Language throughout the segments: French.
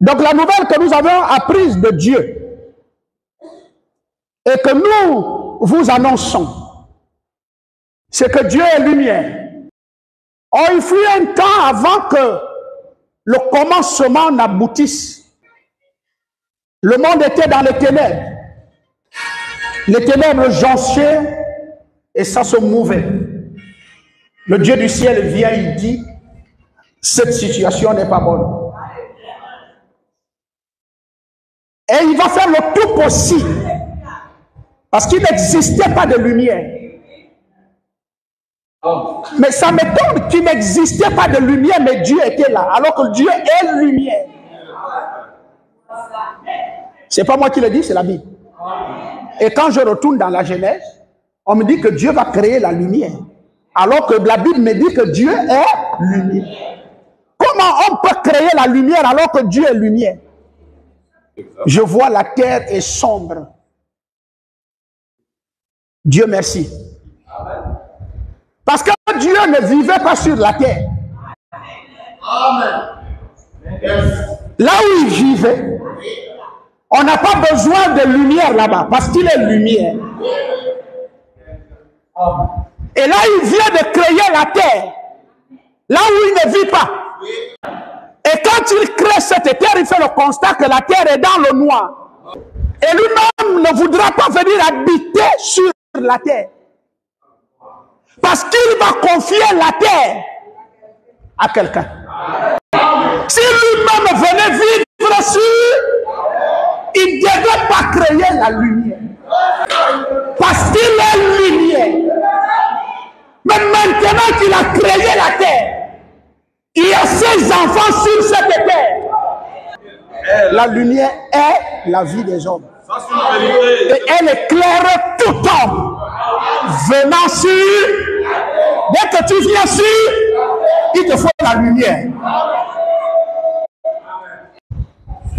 Donc la nouvelle que nous avons apprise de Dieu et que nous vous annonçons, c'est que Dieu est lumière. Or, il fut un temps avant que le commencement n'aboutisse. Le monde était dans les ténèbres. Les ténèbres jonchaient et ça se mouvait. Le Dieu du ciel vient, il dit, cette situation n'est pas bonne. Et il va faire le tout possible. Parce qu'il n'existait pas de lumière. Mais ça m'étonne qu'il n'existait pas de lumière, mais Dieu était là. Alors que Dieu est lumière. C'est pas moi qui le dis, c'est la Bible. Et quand je retourne dans la Genèse, on me dit que Dieu va créer la lumière. Alors que la Bible me dit que Dieu est lumière. Comment on peut créer la lumière alors que Dieu est lumière? Je vois la terre est sombre. Dieu merci. Parce que Dieu ne vivait pas sur la terre. Là où il vivait, on n'a pas besoin de lumière là-bas parce qu'il est lumière. Et là, il vient de créer la terre. Là où il ne vit pas. Et quand il crée cette terre, il fait le constat que la terre est dans le noir. Et lui-même ne voudra pas venir habiter sur la terre. Parce qu'il va confier la terre à quelqu'un. Si lui-même venait vivre sur, il ne devait pas créer la lumière. Parce qu'il est lumière. Mais maintenant qu'il a créé la terre, il y a ses enfants sur cette terre. La lumière est la vie des hommes. Et elle éclaire tout homme venant sur. Dès que tu viens sur, il te faut la lumière.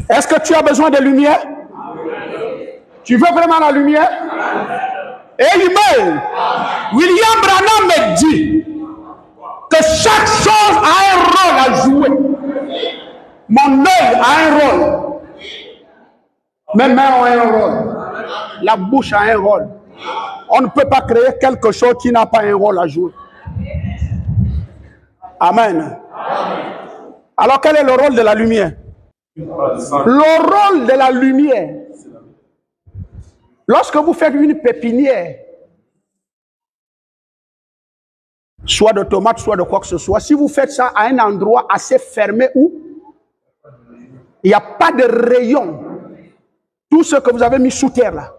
Est-ce que tu as besoin de lumière? Tu veux vraiment la lumière? Et il meurt. William Branham me dit que chaque chose a un rôle à jouer. Mon œil a un rôle. Mes mains ont un rôle. La bouche a un rôle. On ne peut pas créer quelque chose qui n'a pas un rôle à jouer. Amen. Alors quel est le rôle de la lumière? Le rôle de la lumière. Lorsque vous faites une pépinière, soit de tomates, soit de quoi que ce soit, si vous faites ça à un endroit assez fermé où il n'y a pas de rayon, tout ce que vous avez mis sous terre là,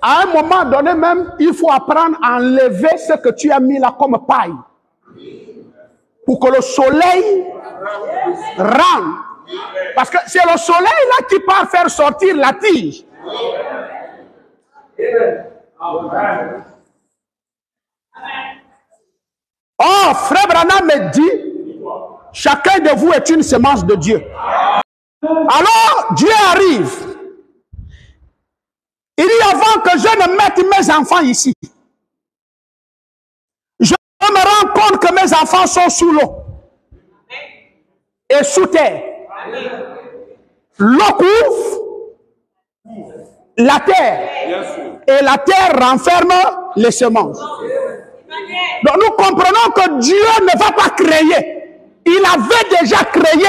à un moment donné même, il faut apprendre à enlever ce que tu as mis là comme paille. Pour que le soleil rentre. Parce que c'est le soleil là qui part faire sortir la tige. Oh, frère Branham me dit, chacun de vous est une semence de Dieu. Alors, Dieu arrive. Il dit avant que je ne mette mes enfants ici, je me rends compte que mes enfants sont sous l'eau et sous terre. L'eau couvre la terre et la terre renferme les semences. Donc nous comprenons que Dieu ne va pas créer. Il avait déjà créé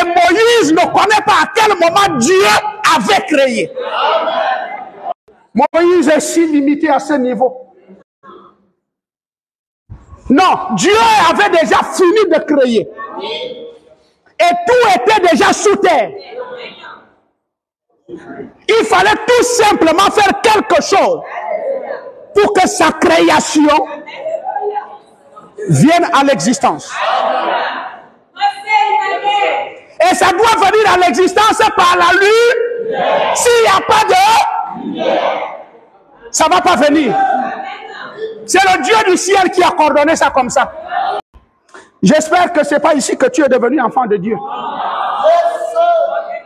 et Moïse ne connaît pas à quel moment Dieu avait créé. Moïse est si limité à ce niveau. Non, Dieu avait déjà fini de créer. Et tout était déjà sous terre. Il fallait tout simplement faire quelque chose pour que sa création vienne à l'existence. Et ça doit venir à l'existence par la lune. S'il n'y a pas de... Ça ne va pas venir. C'est le Dieu du ciel qui a coordonné ça comme ça. J'espère que ce n'est pas ici que tu es devenu enfant de Dieu.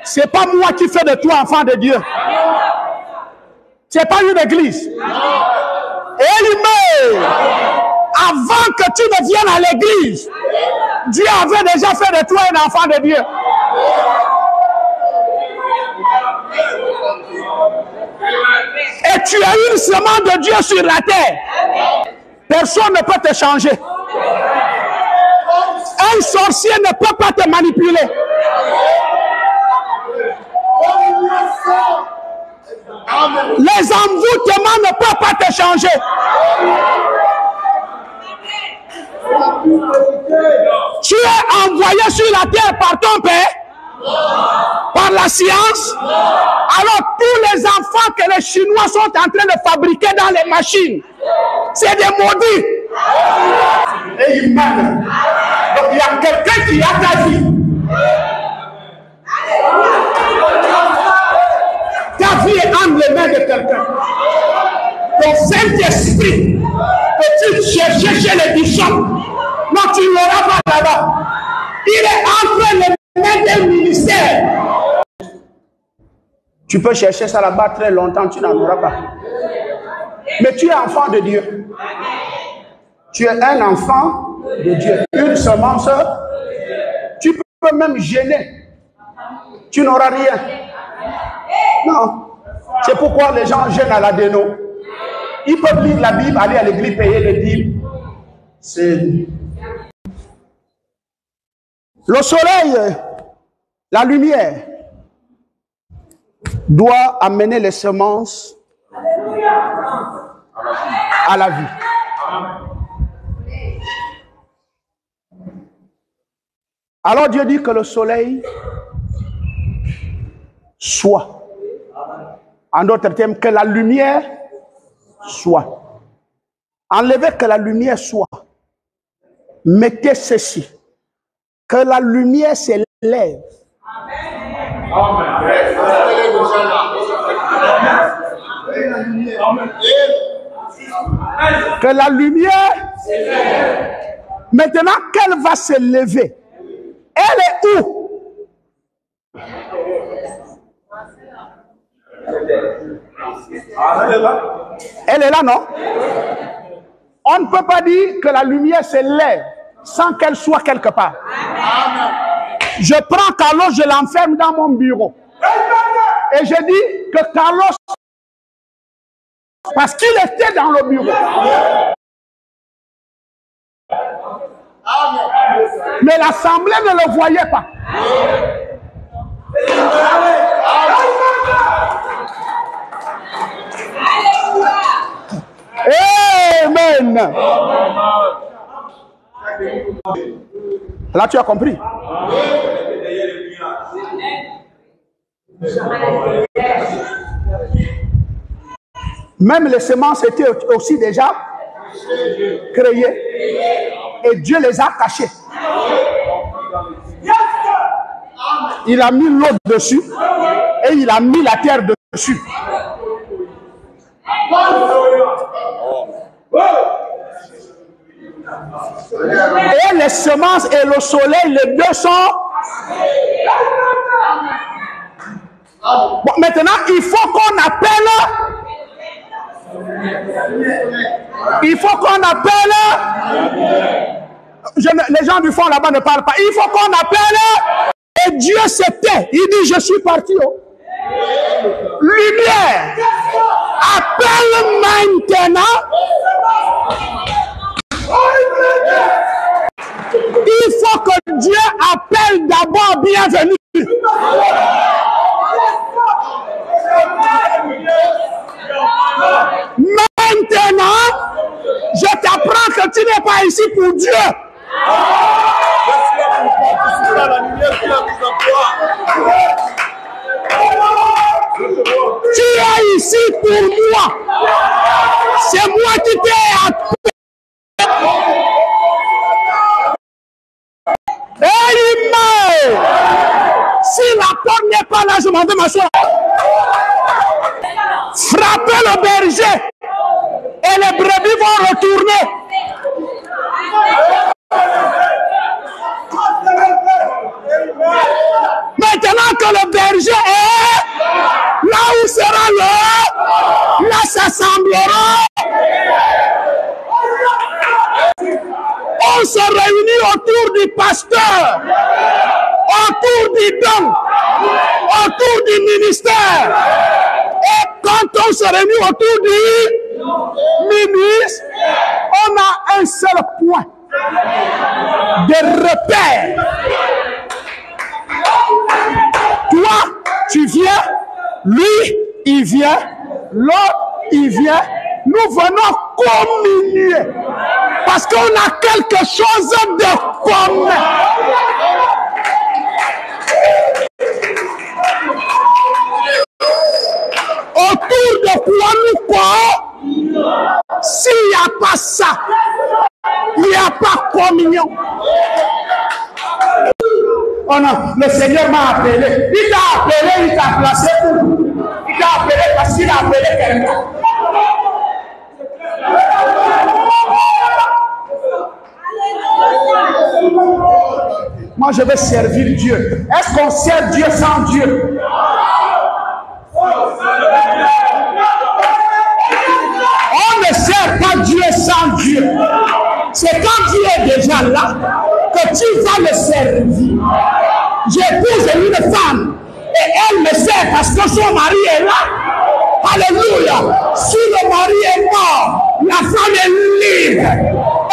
Ce n'est pas moi qui fais de toi enfant de Dieu. Ce n'est pas une église. Meurt. avant que tu ne viennes à l'église, Dieu avait déjà fait de toi un enfant de Dieu. Et tu as une semence de Dieu sur la terre. Personne ne peut te changer. Un sorcier ne peut pas te manipuler. Les envoûtements ne peuvent pas te changer. Tu es envoyé sur la terre par ton père, par la science. Alors tous les enfants que les Chinois sont en train de fabriquer dans les machines, c'est des maudits. Donc il y a quelqu'un qui a ta vie. Ta vie est entre les mains de quelqu'un. Ton Saint-Esprit, tu cherchais chez les bishops, non, tu ne l'auras pas là-bas. Il est entre les mains des ministères. Tu peux chercher ça là-bas très longtemps, tu n'en auras pas. Mais tu es enfant de Dieu. Tu es un enfant de Dieu. Une semence, tu peux même gêner. Tu n'auras rien. Non. C'est pourquoi les gens gênent à la déno. Ils peuvent lire la Bible, aller à l'église, payer les dîmes. C'est. Le soleil, la lumière, doit amener les semences à la vie. Alors Dieu dit que le soleil soit. En d'autres termes, que la lumière soit. Enlevez que la lumière soit. Mettez ceci. Que la lumière s'élève. Que la lumière, maintenant qu'elle va se lever, elle est où? Elle est là, non? On ne peut pas dire que la lumière se lève sans qu'elle soit quelque part. Je prends Carlos, je l'enferme dans mon bureau. Et je dis que Carlos, parce qu'il était dans le bureau. Mais l'assemblée ne le voyait pas. Amen. Là, tu as compris. Même les semences étaient aussi déjà créées. Et Dieu les a cachées. Il a mis l'eau dessus et il a mis la terre dessus. Et les semences et le soleil, les deux sont. Maintenant, il faut qu'on appelle. Il faut qu'on appelle. Les gens du fond là-bas ne parlent pas. Il faut qu'on appelle. Et Dieu se tait. Il dit Je suis parti. oh. Lumière. Appelle maintenant. Il faut que Dieu appelle d'abord bienvenue. Maintenant, je t'apprends que tu n'es pas ici pour Dieu. Tu es ici pour moi. C'est moi qui t'ai appelé. Si la porte n'est pas là, je m'en vais m'asseoir. Frappez le berger et les brebis vont retourner. Maintenant que le berger est là où sera le, là s'assemblera on se réunit autour du pasteur, autour du don, autour du ministère, et quand on se réunit autour du ministre, on a un seul point de repère. Toi, tu viens, lui, il vient, l'autre, il vient. Nous venons communier parce qu'on a quelque chose de commun. Autour de quoi nous quoi S'il n'y a pas ça, il n'y a pas communion. Oh non, le Seigneur m'a appelé. Il t'a appelé, il t'a placé où Il t'a appelé parce qu'il a appelé quelqu'un. Moi, je vais servir Dieu. Est-ce qu'on sert Dieu sans Dieu? On ne sert pas Dieu sans Dieu. C'est quand Dieu est déjà là que tu vas le servir. J'épouse une femme et elle me sert parce que son mari est là. Alléluia. Si le mari est mort, la femme est libre.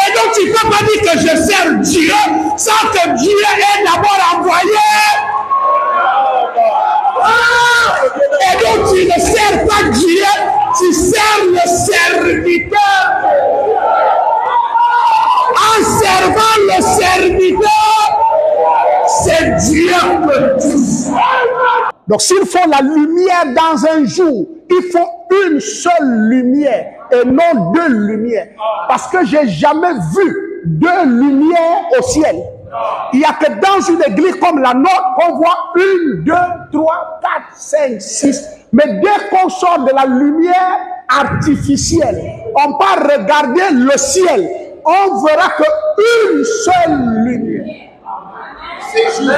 Et donc tu ne peux pas dire que je sers Dieu sans que Dieu ait d'abord envoyé. Ah! Et donc tu ne sers pas Dieu, tu sers le serviteur. En servant le serviteur, c'est Dieu que tu Donc s'il faut la lumière dans un jour, il faut une seule lumière et non deux lumières. Parce que j'ai jamais vu deux lumières au ciel. Il n'y a que dans une église comme la nôtre qu'on voit une, deux, trois, quatre, cinq, six. Mais dès qu'on sort de la lumière artificielle, on part regarder le ciel. On verra que une seule lumière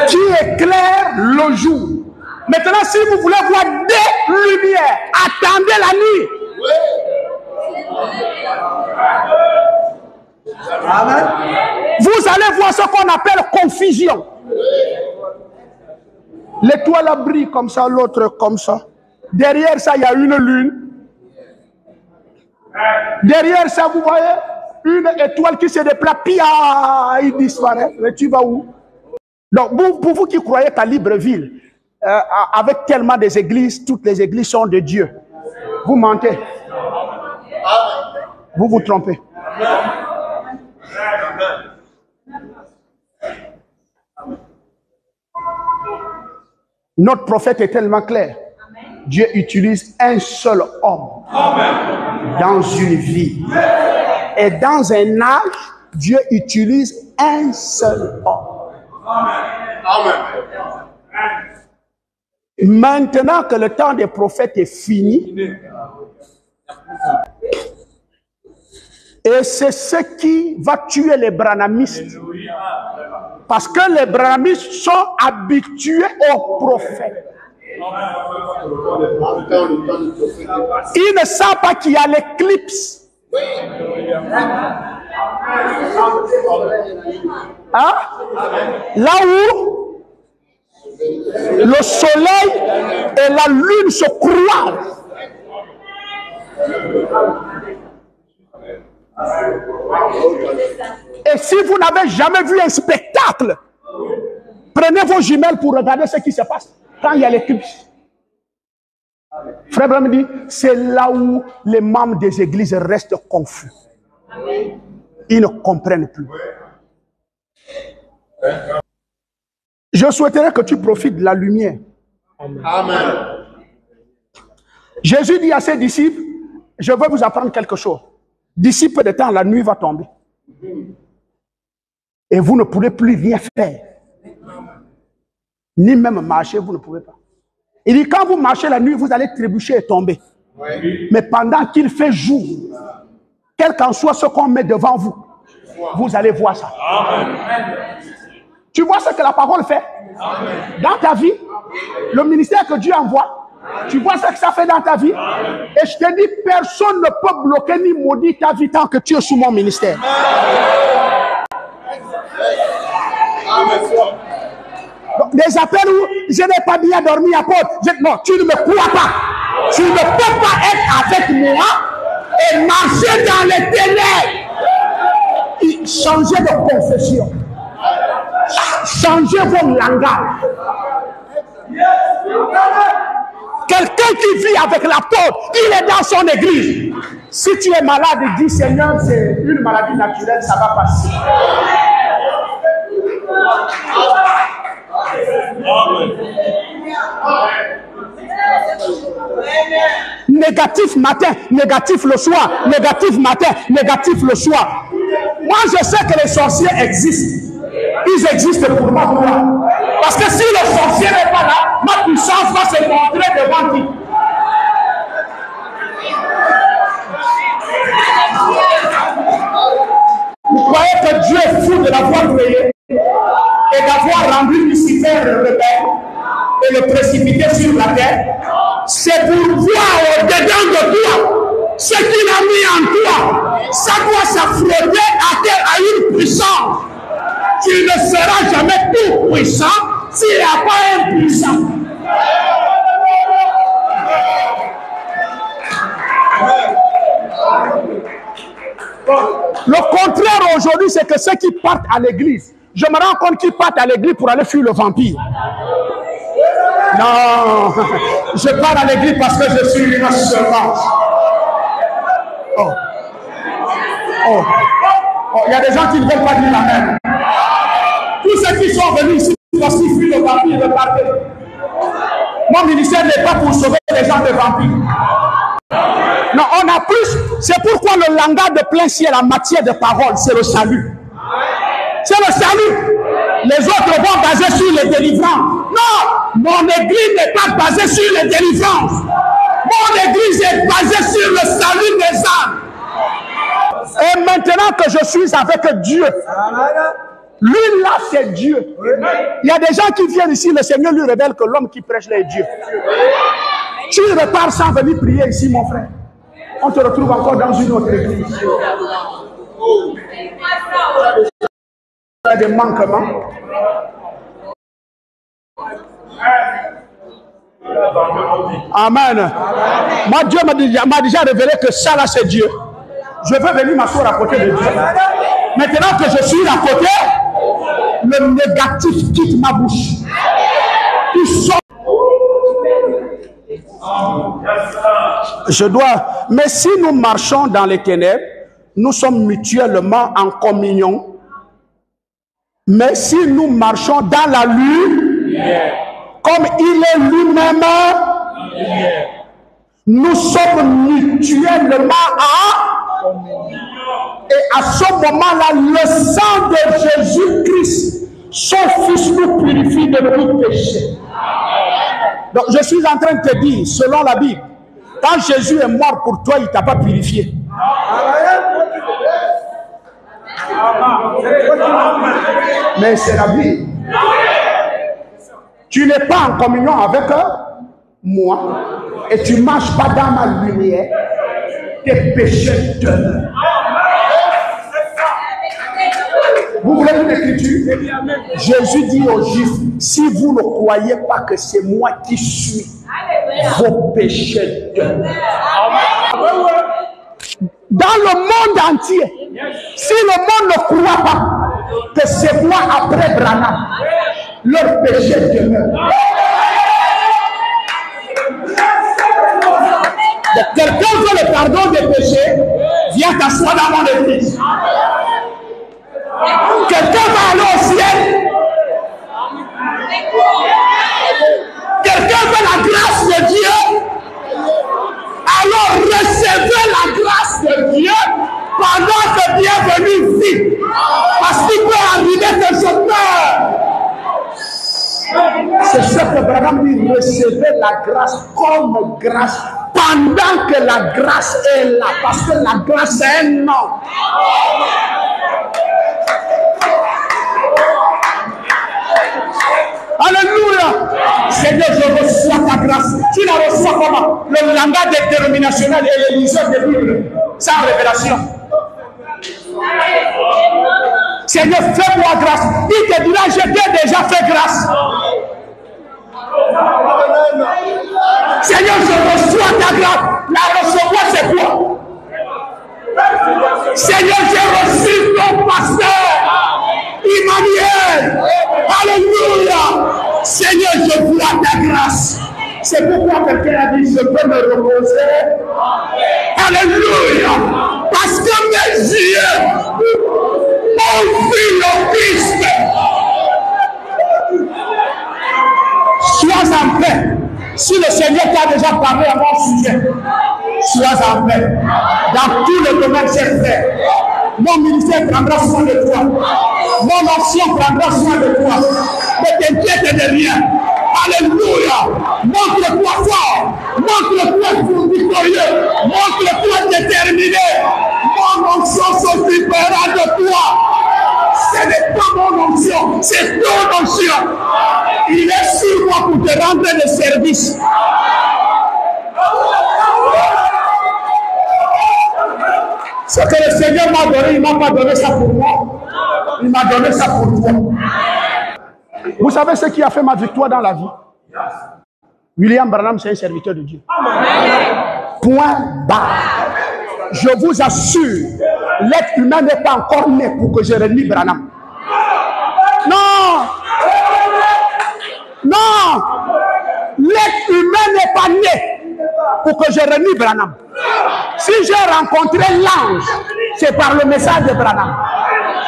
qui éclaire le jour. Maintenant, si vous voulez voir des lumières, attendez la nuit. Amen. Vous allez voir ce qu'on appelle confusion. L'étoile brille comme ça, l'autre comme ça. Derrière ça, il y a une lune. Derrière ça, vous voyez? Une étoile qui se déplace, pia, il disparaît. Mais tu vas où? Donc, vous, pour vous qui croyez qu'à Libreville, euh, avec tellement des églises, toutes les églises sont de Dieu, vous mentez. Vous vous trompez. Notre prophète est tellement clair. Dieu utilise un seul homme dans une vie. Et dans un âge, Dieu utilise un seul homme. Maintenant que le temps des prophètes est fini, et c'est ce qui va tuer les branamistes. Parce que les branamistes sont habitués aux prophètes. Ils ne savent pas qu'il y a l'éclipse. Hein? Là où le soleil et la lune se croisent. Et si vous n'avez jamais vu un spectacle, prenez vos jumelles pour regarder ce qui se passe quand il y a l'éclipse. Frère Bram dit, c'est là où les membres des églises restent confus. Ils ne comprennent plus. Je souhaiterais que tu profites de la lumière. Amen. Jésus dit à ses disciples, je veux vous apprendre quelque chose. D'ici peu de temps, la nuit va tomber. Et vous ne pourrez plus rien faire. Ni même marcher, vous ne pouvez pas. Il dit, quand vous marchez la nuit, vous allez trébucher et tomber. Mais pendant qu'il fait jour, quel qu'en soit ce qu'on met devant vous, vous allez voir ça. Tu vois ce que la parole fait? Dans ta vie, le ministère que Dieu envoie, tu vois ce que ça fait dans ta vie? Et je te dis, personne ne peut bloquer ni maudire ta vie tant que tu es sous mon ministère. Des appels où je n'ai pas bien dormi à porte. non, tu ne me crois pas. Tu ne peux pas être avec moi et marcher dans les ténèbres. Changez de confession. Changez vos langage. Quelqu'un qui vit avec la porte, il est dans son église. Si tu es malade, dis Seigneur, c'est une maladie naturelle, ça va passer. Négatif matin, négatif le soir, négatif matin, négatif le soir. Moi, je sais que les sorciers existent. Ils existent pour moi. Parce que si le sorcier n'est pas là, ma puissance va se montrer devant lui. Vous croyez que Dieu est fou de l'avoir créé et d'avoir rendu Et le précipiter sur la terre C'est pour voir au-dedans de toi ce qu'il a mis en toi. Ça doit s'affronter à, à une puissance. Tu ne seras jamais tout puissant s'il n'y a pas un puissant. Le contraire aujourd'hui, c'est que ceux qui partent à l'église, je me rends compte qu'ils partent à l'église pour aller fuir le vampire. Non, je pars à l'église parce que je suis une servante. Oh. Oh. oh. Il y a des gens qui ne veulent pas dire la même. Tous ceux qui sont venus ici parce qu'ils fuient le vampire, de partir. Mon ministère n'est pas pour sauver les gens de vampires. Non, on a plus. C'est pourquoi le langage de plein ciel en matière de parole, c'est le salut. C'est le salut. Les autres vont baser sur les délivrances. Non, mon église n'est pas basée sur les délivrances. Mon église est basée sur le salut des âmes. Et maintenant que je suis avec Dieu, lui là, c'est Dieu. Il y a des gens qui viennent ici, le Seigneur lui révèle que l'homme qui prêche les dieux. Tu repars sans venir prier ici, mon frère. On te retrouve encore dans une autre église. Il des manquements. Amen. Moi, Dieu m'a déjà révélé que ça là, c'est Dieu. Je veux venir m'asseoir à côté de Dieu. Maintenant que je suis à côté, le négatif quitte ma bouche. Je dois. Mais si nous marchons dans les ténèbres, nous sommes mutuellement en communion. Mais si nous marchons dans la lutte, comme il est lui-même, nous sommes mutuellement en communion. Et à ce moment-là, le sang de Jésus-Christ, son Fils, nous purifie de tout péché. Donc, je suis en train de te dire, selon la Bible, quand Jésus est mort pour toi, il ne t'a pas purifié. Mais c'est la vie. Tu n'es pas en communion avec moi et tu ne marches pas dans ma lumière. Tes péchés demeurent. Vous voulez une écriture? Jésus dit aux Juifs, si vous ne croyez pas que c'est moi qui suis, vos péchés demeurent. Dans le monde entier, si le monde ne croit pas que c'est moi après Branham, leur péché demeure. Quelqu'un veut le pardon des péchés, viens t'asseoir dans mon. Quelqu'un va aller au ciel. Quelqu'un veut la grâce de Dieu. Alors recevez la grâce de Dieu pendant que bienvenue vit. Parce qu'il peut arriver que je meurs. C'est ce que Abraham dit, recevez la grâce comme grâce pendant que la grâce est là. Parce que la grâce est un. Alléluia. Seigneur, je reçois ta grâce. Tu la reçois comment? Le langage déterminationnel et l'émission de Bible. Sans révélation. Seigneur, fais-moi grâce. Il te dira, je t'ai déjà fait grâce. Seigneur, je reçois ta grâce. La recevoir, c'est quoi Seigneur, j'ai reçu ton pasteur, Alléluia. Seigneur, je vois ta grâce. C'est pourquoi quelqu'un a dit, je peux me reposer. Alléluia. Parce que mes yeux ont vu le Christ. Sois en paix. Si le Seigneur t'a déjà parlé à mon sujet, sois en paix. Dans tous les domaines, c'est fait. Mon ministère prendra soin de toi. Mon ancien prendra soin de toi. Ne t'inquiète de rien. Alléluia. Montre-toi fort. Montre-toi victorieux. Montre-toi déterminé. Mon onction s'occupera de toi. Ce n'est pas mon onction, c'est ton onction. Il est sur moi pour te rendre le service. Ce que le Seigneur m'a donné, il m'a pas donné ça pour moi. Il m'a donné ça pour toi. Vous savez ce qui a fait ma victoire dans la vie? William Branham, c'est un serviteur de Dieu. Point barre. Je vous assure, l'être humain n'est pas encore né pour que je renie Branham. Non Non L'être humain n'est pas né pour que je renie Branham. Si j'ai rencontré l'ange, c'est par le message de Branham.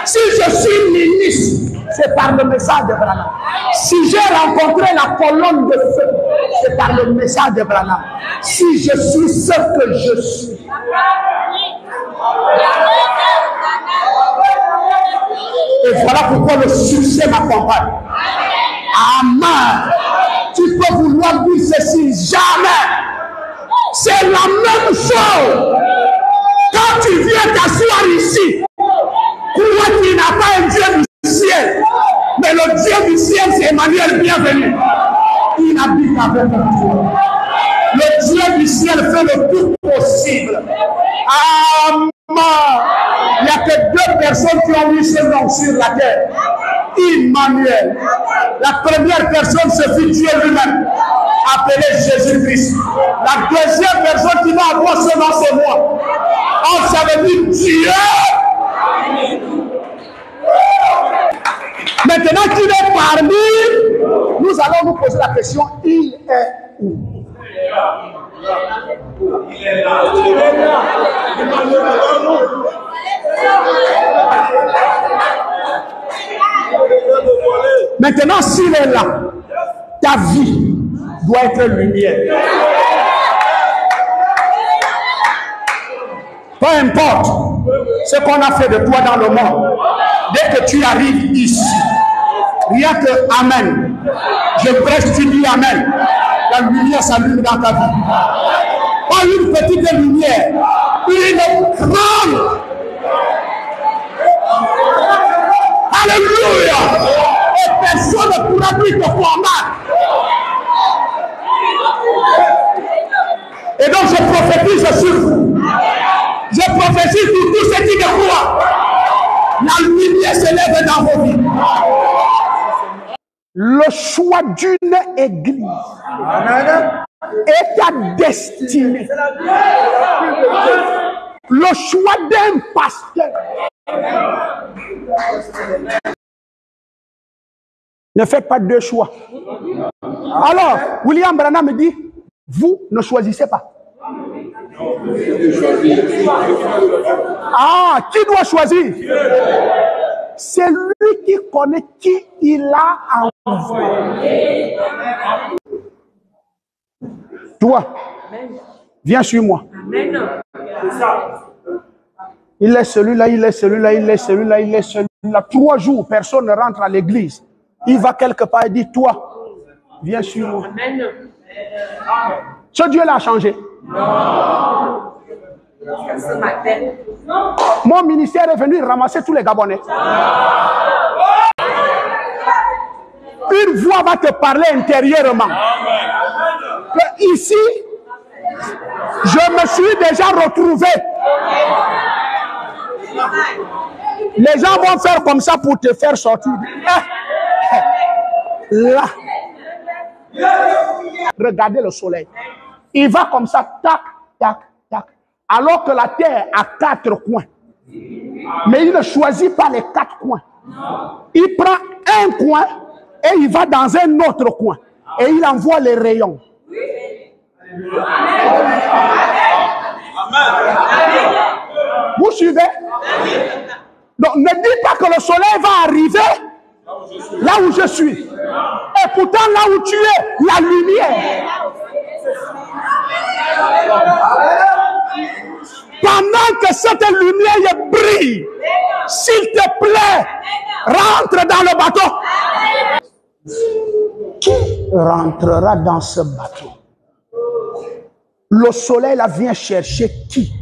Si je suis ministre, c'est par le message de Branham. Si j'ai rencontré la colonne de feu, c'est par le message de Branham. Si je suis ce que je suis. Et voilà pourquoi le succès m'accompagne. Amen. Tu peux vouloir dire ceci, jamais. C'est la même chose. Quand tu viens t'asseoir ici, pourquoi tu n'as pas un Dieu du ciel Mais le Dieu du ciel, c'est Emmanuel, bienvenu. Il habite avec toi. Le Dieu du ciel fait le tout possible. Amen. Il n'y a que deux personnes qui ont mis ce nom sur la terre. Emmanuel. La première personne, c'est Dieu lui-même, appelé Jésus-Christ. La deuxième personne qui va avoir ce nom, c'est moi. Oh, ça veut dire Dieu. Maintenant qu'il est parmi, nous allons nous poser la question, il est où? Il est là. Maintenant, s'il est là, ta vie doit être lumière. Peu importe ce qu'on a fait de toi dans le monde, dès que tu arrives ici, rien que Amen. Je prêche, tu dis Amen. La lumière s'allume dans ta vie. Pas une petite lumière, une grande. Alléluia. Et personne ne pourra plus te mal. Et donc je prophétise sur vous. Je prophétise sur tous ceux qui me croient. La lumière se lève dans vos vies. Le choix d'une église est ta destinée. Le choix d'un pasteur. Ne faites pas deux choix. Alors, William Branham me dit, vous ne choisissez pas. Ah, qui doit choisir? C'est lui qui connaît qui il a envoyé. Toi, viens sur moi. Il est celui-là, il est celui-là, il est celui-là, il est celui-là. Trois jours, personne ne rentre à l'église. Il va quelque part et dit, toi, viens sur moi. Ce Dieu l'a changé. Mon ministère est venu ramasser tous les Gabonais. Une voix va te parler intérieurement. ici, je me suis déjà retrouvé. Les gens vont faire comme ça pour te faire sortir. Là, Regardez le soleil. Il va comme ça, tac, tac, tac. Alors que la terre a quatre coins. Mais il ne choisit pas les quatre coins. Il prend un coin et il va dans un autre coin. Et il envoie les rayons. Vous suivez? Donc ne dites pas que le soleil va arriver là où je suis. Et pourtant là où tu es, la lumière. Pendant que cette lumière brille, s'il te plaît, rentre dans le bateau. Qui rentrera dans ce bateau? Le soleil là vient chercher qui?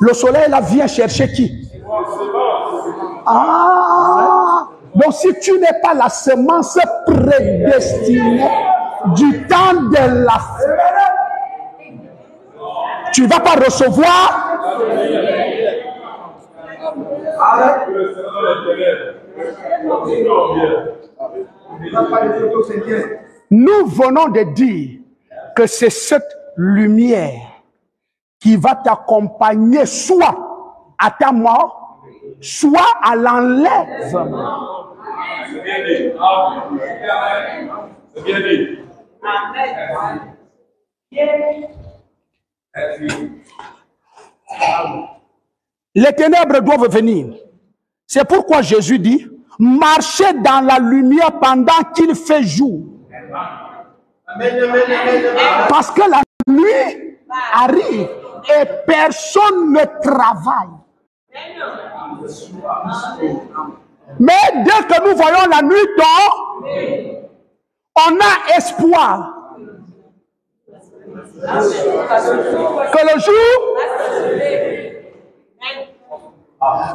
Le soleil là vient chercher qui? Ah! Donc si tu n'es pas la semence prédestinée du temps de la tu ne vas pas recevoir nous venons de dire que c'est cette lumière qui va t'accompagner soit à ta mort, soit à l'enlèvement. Les ténèbres doivent venir. C'est pourquoi Jésus dit, marchez dans la lumière pendant qu'il fait jour. Parce que la nuit arrive et personne ne travaille. Mais dès que nous voyons la nuit tomber, on a espoir que le jour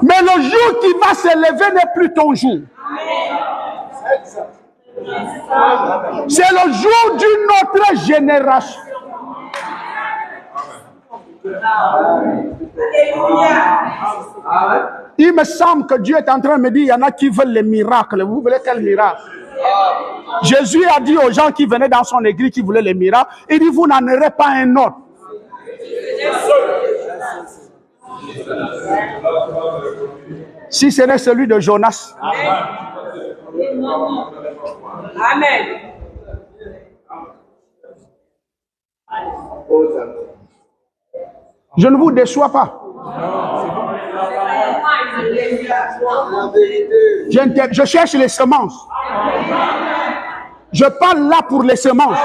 mais le jour qui va se lever n'est plus ton jour. C'est le jour d'une autre génération. Il me semble que Dieu est en train de me dire, il y en a qui veulent les miracles. Vous voulez quel miracle Jésus a dit aux gens qui venaient dans son église qui voulaient les miracles, il dit, vous n'en aurez pas un autre. Si ce n'est celui de Jonas. Amen. Je ne vous déçois pas. Je, cherche les semences. Je parle là pour les semences.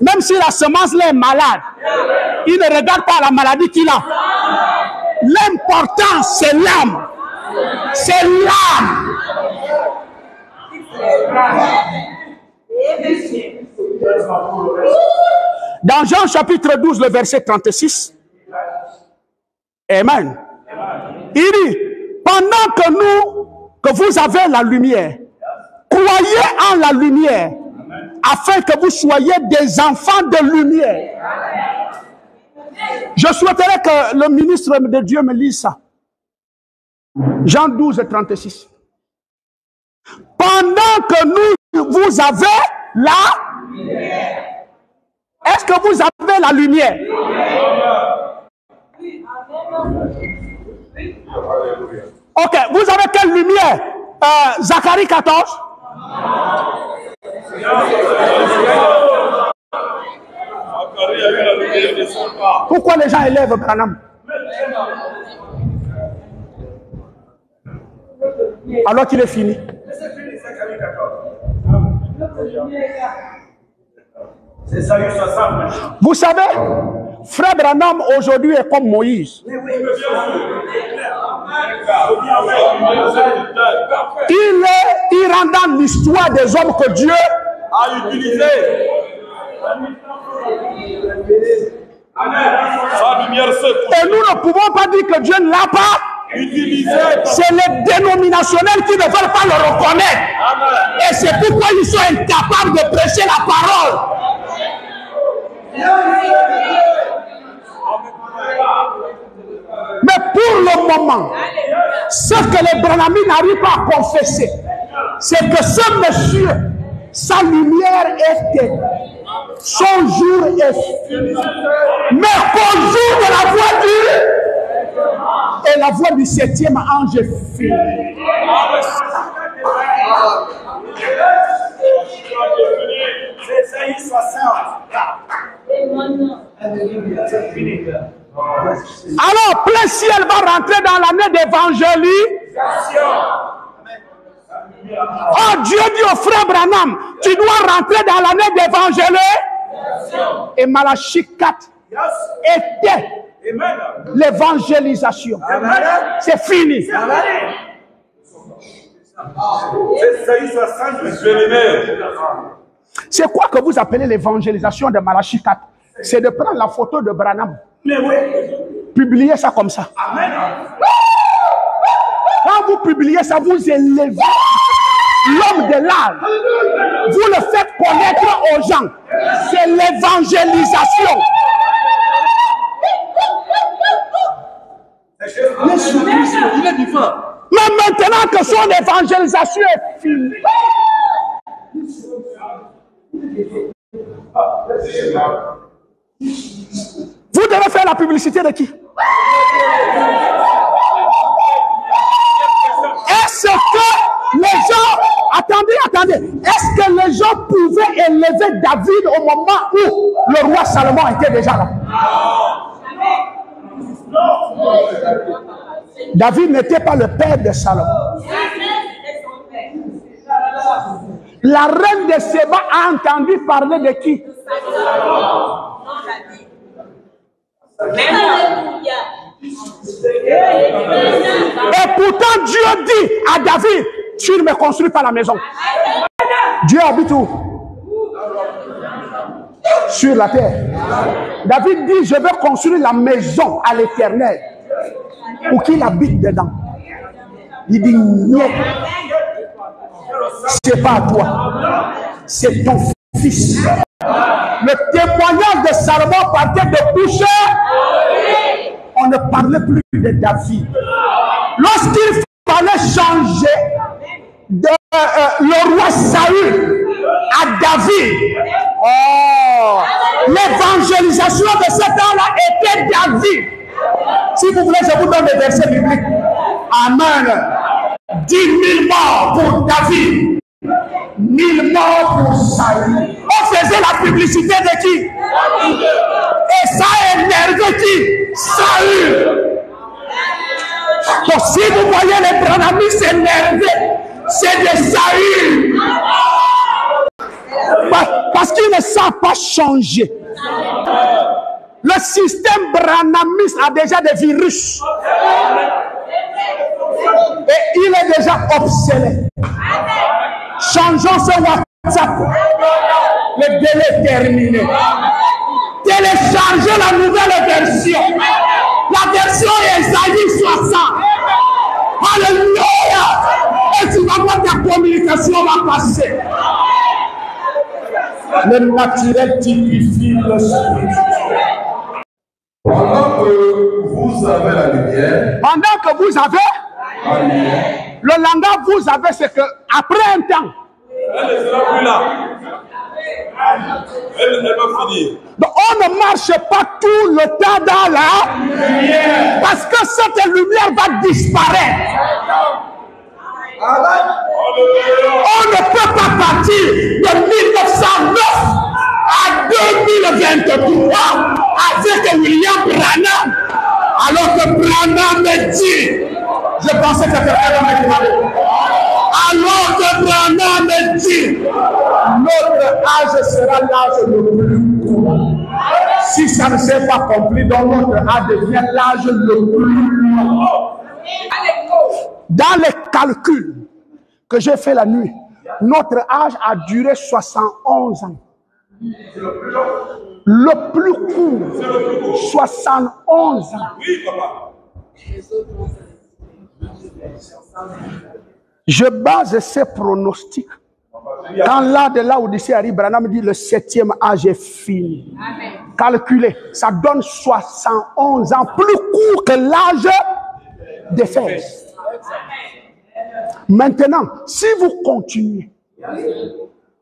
Même si la semence là est malade, il ne regarde pas la maladie qu'il a. L'important, c'est l'âme. C'est l'âme. Dans Jean chapitre 12, le verset 36, Amen. Il dit, pendant que nous, que vous avez la lumière, croyez en la lumière, afin que vous soyez des enfants de lumière. Je souhaiterais que le ministre de Dieu me lise ça. Jean 12, 36. Pendant que nous, vous avez la lumière. Est-ce que vous avez la lumière? Ok, vous avez quelle lumière? Euh, Zacharie 14? Pourquoi les gens élèvent Branham? Alors qu'il est fini. Vous savez, Frère Branham aujourd'hui est comme Moïse. Il est, il rend dans l'histoire des hommes que Dieu a utilisés. Et nous ne pouvons pas dire que Dieu ne l'a pas utilisé. C'est les dénominationnels qui ne veulent pas le reconnaître. Et c'est pourquoi ils sont incapables de prêcher la parole. Mais pour le moment, ce que les Branhami n'arrivent pas à confesser, c'est que ce monsieur, sa lumière était, son jour est fini. Mais qu'au jour de la voix du et la voix du septième ange est finie. Alors, plein ciel va rentrer dans l'année d'évangélisation. Oh, Dieu dit au frère Branham, tu dois rentrer dans l'année d'évangélisation. Et Malachie 4 était l'évangélisation. C'est fini. C'est quoi que vous appelez l'évangélisation de Malachie 4 C'est de prendre la photo de Branham. Publier ça comme ça. Quand vous publiez ça, vous élevez l'homme de l'âge. Vous le faites connaître aux gens. C'est l'évangélisation. il est vivant. Mais maintenant que son évangélisation est finie, vous devez faire la publicité de qui? Est-ce que les gens, attendez, attendez, est-ce que les gens pouvaient élever David au moment où le roi Salomon était déjà là? David n'était pas le père de Salomon. La reine de Séba a entendu parler de qui? Et pourtant Dieu dit à David, tu ne me construis pas la maison. Dieu habite où? Sur la terre. David dit, je vais construire la maison à l'éternel pour qu'il habite dedans. Il dit, non, c'est pas toi, c'est ton fils. Le témoignage de Salomon partait de bouche. On ne parlait plus de David. Lorsqu'il fallait changer euh, le roi Saül à David, oh, l'évangélisation de cet homme-là était David. Si vous voulez, je vous donne des versets bibliques. Amen. 10 000 morts pour David. 1000 morts pour Saül. On faisait la publicité de qui? Et ça a énervé qui? Saül. Donc si vous voyez les Branamis s'énerver, c'est de Saül. Parce qu'ils ne savent pas changer. Le système branamiste a déjà des virus. Et il est déjà obsolète. Changeons ce WhatsApp. Le délai est terminé. Téléchargez la nouvelle version. La version Esaïe 60. Alléluia. Et tu vas voir ta communication va passer. Le naturel typifie le spirituel. Pendant que vous avez la lumière, Pendant que vous avez le langage, vous avez ce que, après un temps, Elle ne sera plus là. Elle ne va finir. donc on ne marche pas tout le temps dans la parce que cette lumière va disparaître. On ne peut pas partir de 1909 à 2023 avec William Branham. Alors que Branham me dit, je pensais que c'était quelqu'un qui m'avait. Alors que Branham me dit, notre âge sera l'âge le plus court. Si ça ne s'est pas accompli, donc notre âge devient l'âge le plus long. Dans les calculs que j'ai fait la nuit, notre âge a duré 71 ans. Le plus court, 71 ans. Oui, papa. Je base ces pronostics. Quand là de là Odyssée arrive, Branham dit le septième âge est fini. Calculez, ça donne 71 ans, plus court que l'âge des fesses. Maintenant, si vous continuez,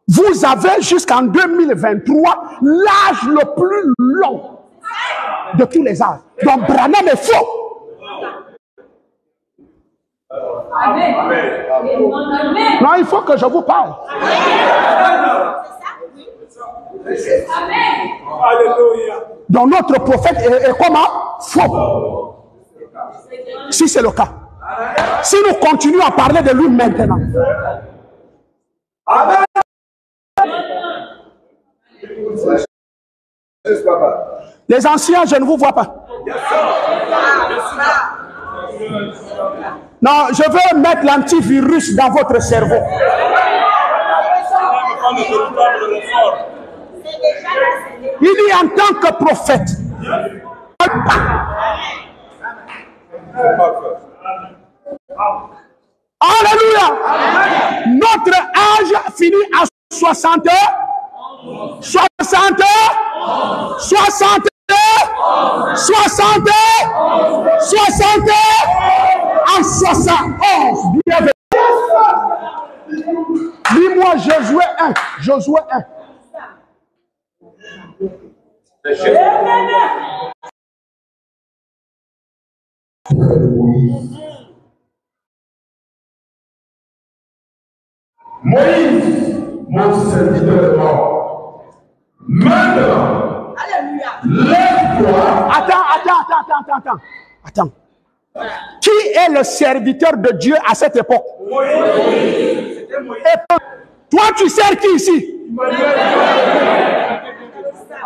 vous avez jusqu'en 2023 l'âge le plus long de tous les âges. Donc Branham est faux. Non, il faut que je vous parle. Alléluia. Donc notre prophète est, est comment? Faux. Si c'est le cas. Si nous continuons à parler de lui maintenant, les anciens, je ne vous vois pas. Non, je veux mettre l'antivirus dans votre cerveau. Il dit en tant que prophète, Alléluia. Notre âge finit à 60 60 60 60 60 à 71. Bienvenue. Dis-moi Josué 1. Josué 1. auprès de Moïse. Mon serviteur est mort. Maintenant, lève-toi. Attends, attends, attends, attends, attends, attends. Qui est le serviteur de Dieu à cette époque? Et toi, tu sers qui ici?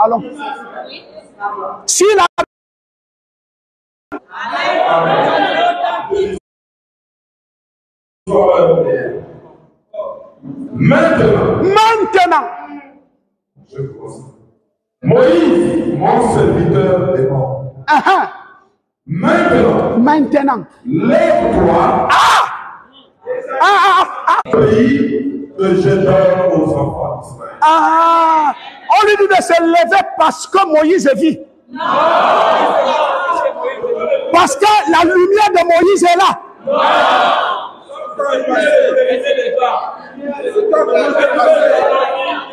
Allons. Si la Maintenant, maintenant, je commence. Moïse, mon serviteur est mort. ah, ah, Maintenant, maintenant, lève-toi, ah, ah, ah, pays que je donne aux enfants d'Israël. ah, on lui dit de se lever parce que Moïse vit. Parce que la lumière de Moïse est là. quand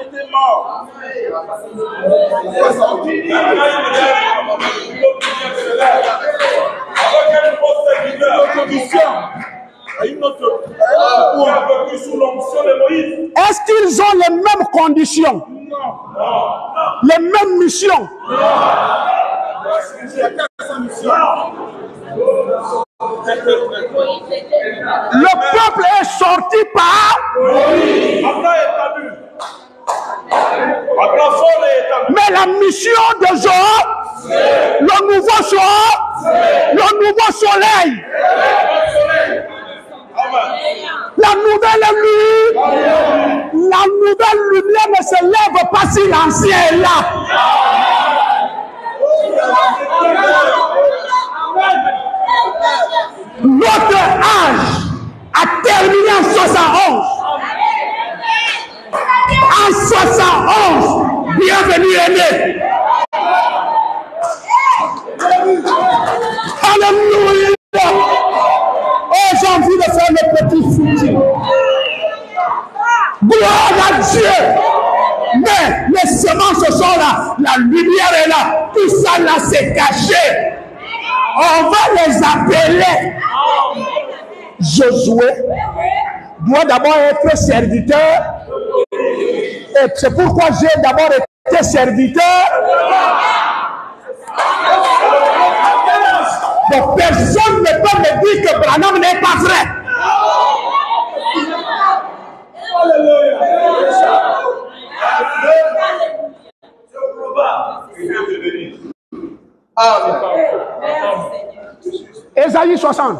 Est-ce qu'ils ont les mêmes conditions, les mêmes missions? Le peuple est sorti par, mais la mission de Jean, le nouveau jour, le nouveau soleil, la nouvelle nuit, la nouvelle lumière ne se lève pas si l'ancien est là. Notre âge a terminé en 71. En 71, bienvenue aîné. Alléluia. Oh, j'ai envie de faire le petit footing. Gloire à Dieu. Mais les semences sont là. La lumière est là. Tout ça là, c'est caché. On va les appeler. Josué doit d'abord être serviteur. Et c'est pourquoi j'ai d'abord été serviteur. Donc personne ne peut me dire que Branham n'est pas vrai. Ésaïe 60.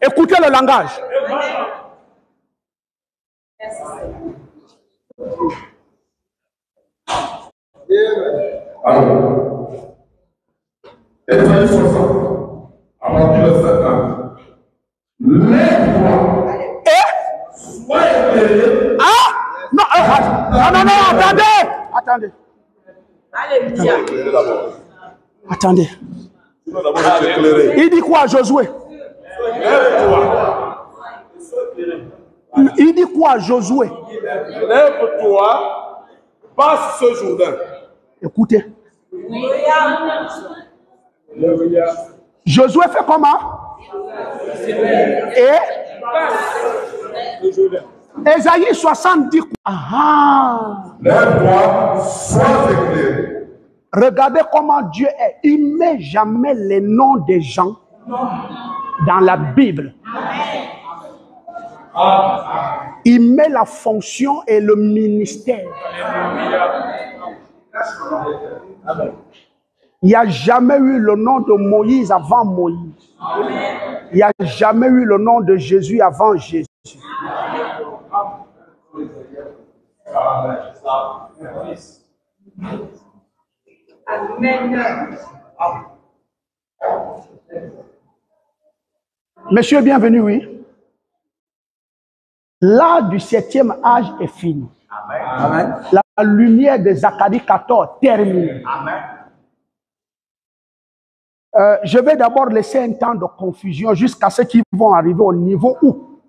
Écoutez le langage. Alors, Ésaïe 60, à partir de 7 ans. Lève-toi, Et sois éclairé, ah non, non, non, non, attendez, attendez, Alléluia. attendez. Il dit quoi Josué? Lève-toi. Il dit quoi à Josué? Lève-toi. Passe ce Jourdain. Écoutez. Josué fait comment? Et? Ésaïe 70. Ah, Lève-toi, sois éclairé. regardez comment Dieu est. Il met jamais les noms des gens dans la Bible. Il met la fonction et le ministère. Il n'y a jamais eu le nom de Moïse avant Moïse. Il n'y a jamais eu le nom de Jésus avant Jésus. Monsieur, bienvenue, oui. L'âge du septième âge est fini. La lumière de Zacharie 14 termine. Euh, je vais d'abord laisser un temps de confusion jusqu'à ce qu'ils vont arriver au niveau où?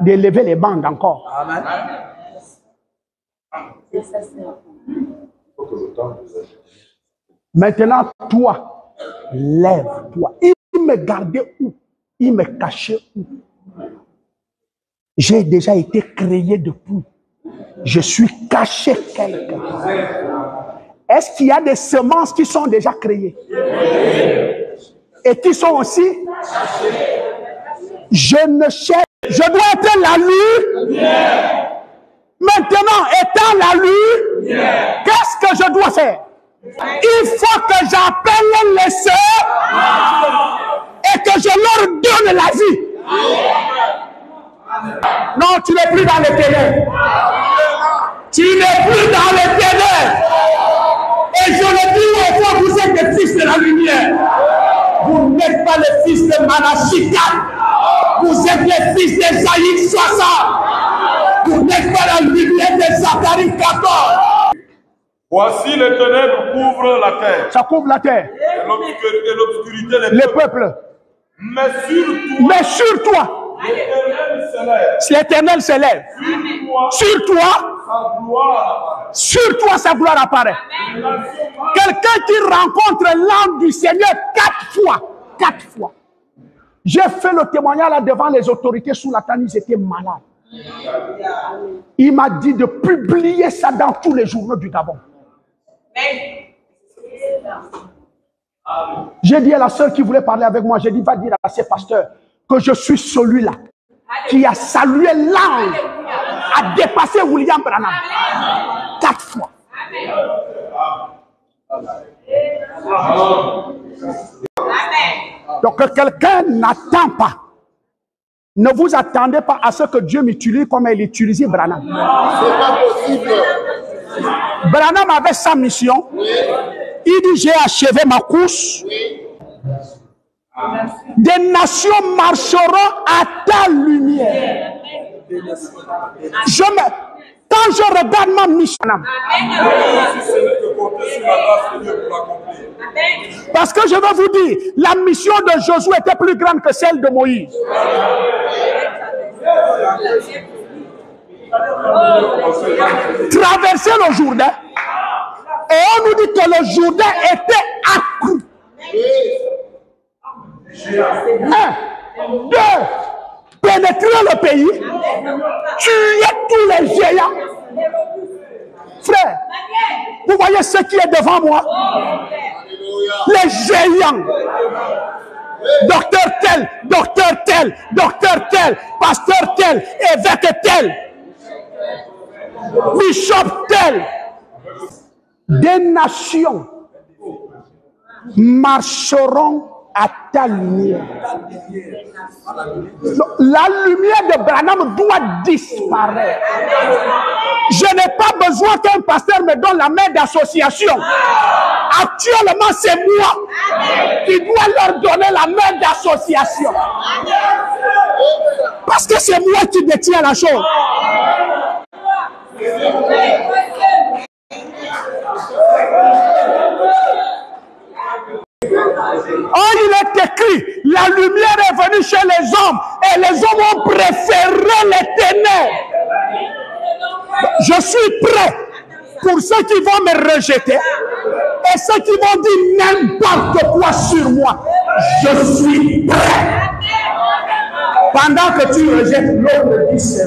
D'élever les bandes encore. Maintenant, toi, lève-toi. Il me gardait où? Il me cachait où? J'ai déjà été créé depuis. Je suis caché quelque part. Est-ce qu'il y a des semences qui sont déjà créées? Et qui sont aussi? Je ne cherche. Je dois être la lumière. Maintenant, étant la lumière, qu'est-ce que je dois faire? Il faut que j'appelle les sœurs et que je leur donne la vie. Non, tu n'es plus dans les ténèbres. Tu n'es plus dans les ténèbres. Et je le dis au fond, vous êtes des fils de la lumière. Vous n'êtes pas les fils de Manachika. Vous êtes les fils d'Esaïe 60. Vous n'êtes pas la lumière de Zacharie 14. Voici les ténèbres couvrent la terre. Ça couvre la terre, Et l'obscur- et l'obscurité les les peuples. peuples. Mais sur toi, Mais sur toi, l'éternel l'éternel s'élève. Sur toi, Sur toi, sa gloire apparaît. Quelqu'un qui rencontre l'âme du Seigneur quatre fois. Quatre fois. J'ai fait le témoignage là devant les autorités sous la table, ils étaient malades. Il m'a dit de publier ça dans tous les journaux du Gabon. J'ai dit à la sœur qui voulait parler avec moi, j'ai dit, va dire à ces pasteurs que je suis celui-là qui a salué l'ange, a dépassé William Branham. Quatre fois. Donc que quelqu'un n'attend pas. Ne vous attendez pas à ce que Dieu m'utilise comme il utilisait Branham. C'est pas possible. Branham avait sa mission. Il dit, j'ai achevé ma course. Des nations marcheront à ta lumière. Quand je regarde ma mission, parce que je veux vous dire, la mission de Josué était plus grande que celle de Moïse. Traverser le Jourdain, et on nous dit que le Jourdain était accru. Un, deux, pénétrer le pays, tuer tous les géants. Frère, vous voyez ce qui est devant moi? Les géants. Docteur tel, docteur tel, docteur tel, pasteur tel, évêque tel, bishop tel. Des nations marcheront à ta lumière. La lumière de Branham doit disparaître. Je n'ai pas besoin qu'un pasteur me donne la main d'association. Actuellement, c'est moi qui dois leur donner la main d'association. Parce que c'est moi qui détiens la chose. Oh, il est écrit, la lumière est venue chez les hommes et les hommes ont préféré les ténèbres. Je suis prêt pour ceux qui vont me rejeter et ceux qui vont dire n'importe quoi sur moi. Je suis prêt. Pendant que tu rejettes, l'autre dit c'est.